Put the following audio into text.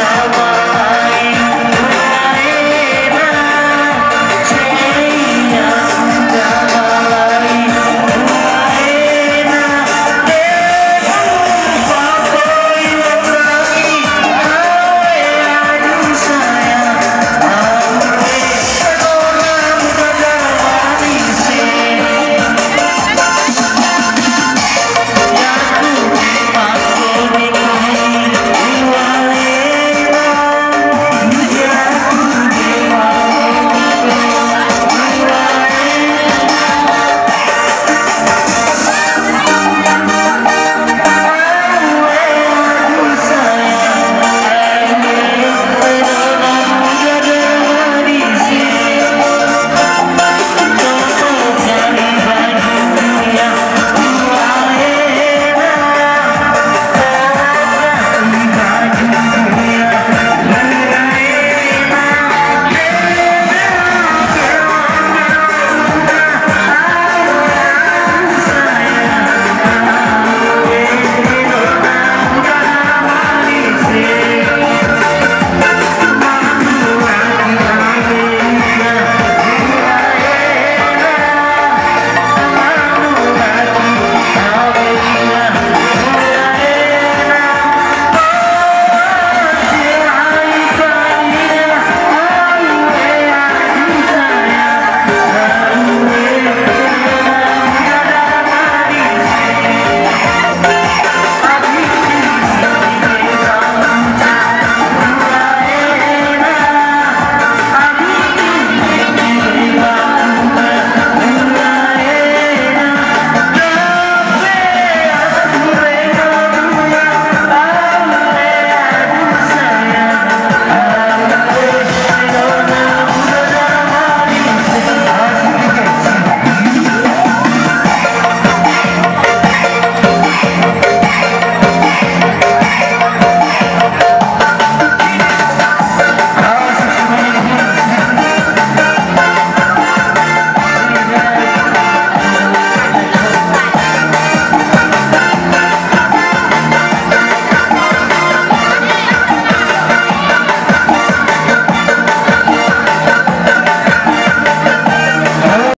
never